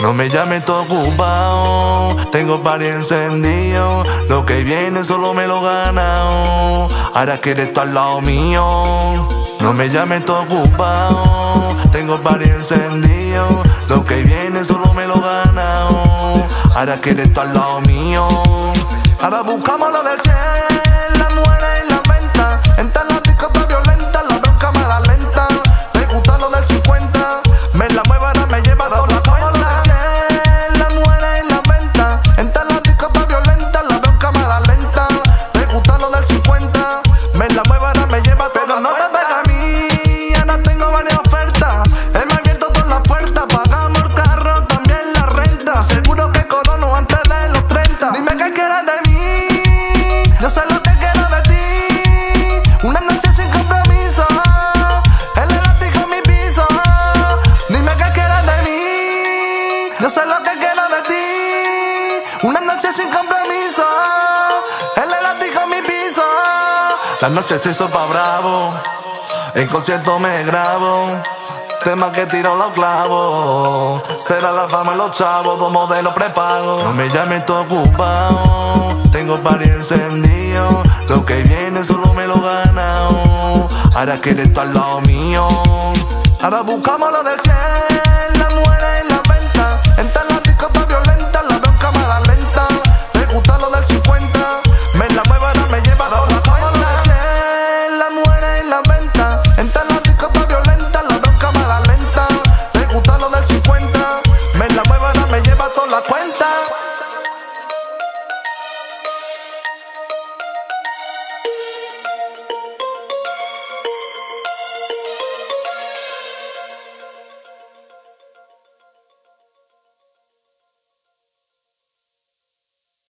No me llames todo ocupado, tengo party encendido. Lo que viene solo me lo gana. Ahora quieres estar al lado mío. No me llames todo ocupado, tengo party encendido. Lo que viene solo me lo gana. Ahora quieres estar al lado mío. Ahora buscamos lo del Yo sé lo que quiero de ti. Una noche sin compromiso. El elástico mi piso. La noche se hizo pa' bravo. En concierto me grabo. Tema que tiro los clavos. Será la fama los chavos, dos modelos prepago. No me llames todo ocupado. Tengo party encendido. Lo que viene solo me lo ganado. Ahora quieres estar al lado mío. Ahora buscamos lo del cielo.